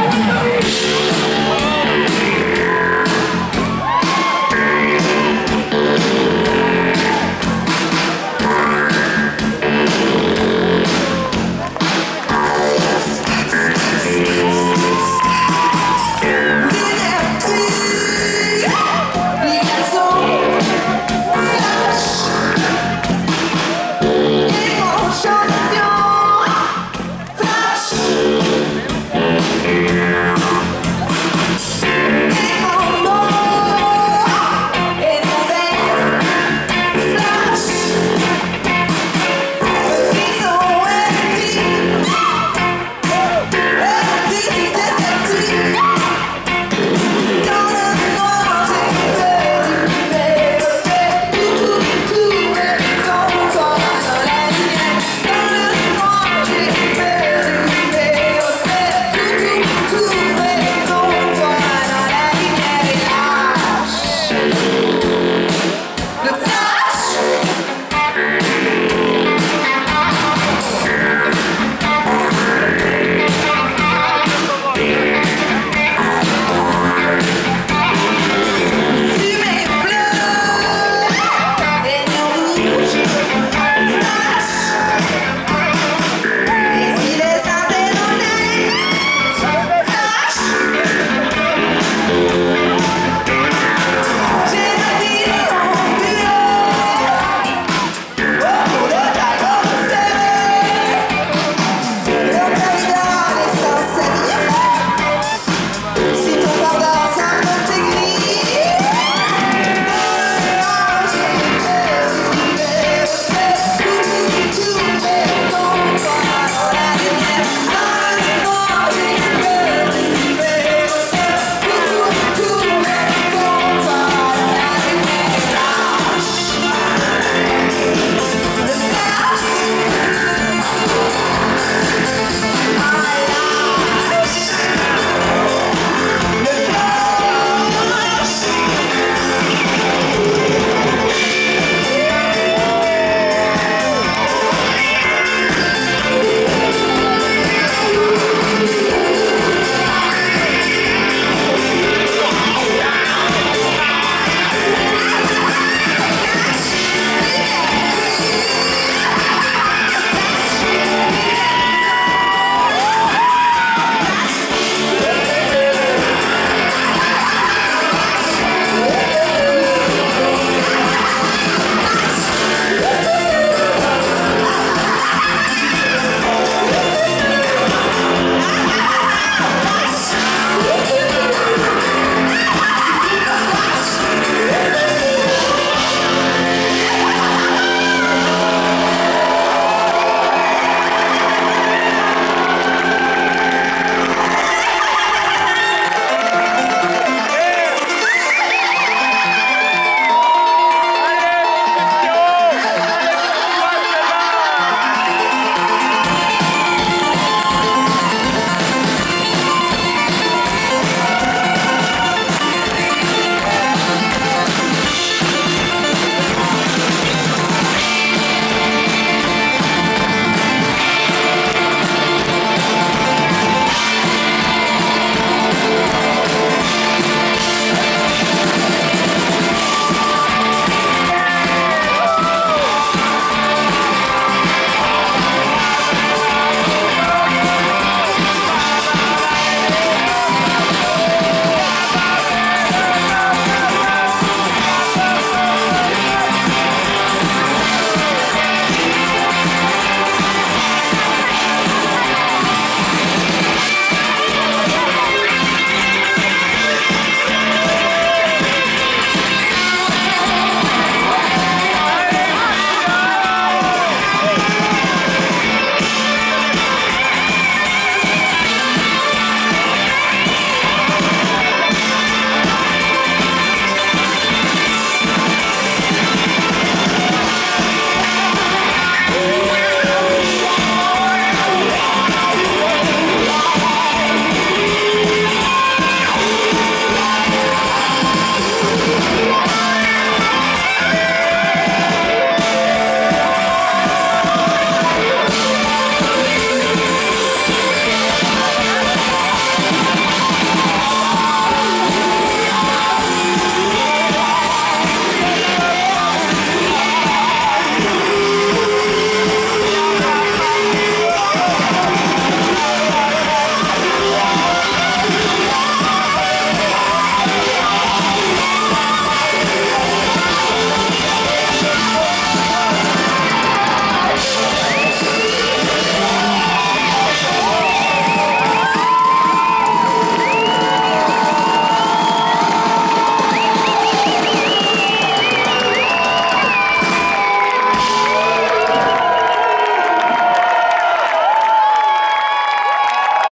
Música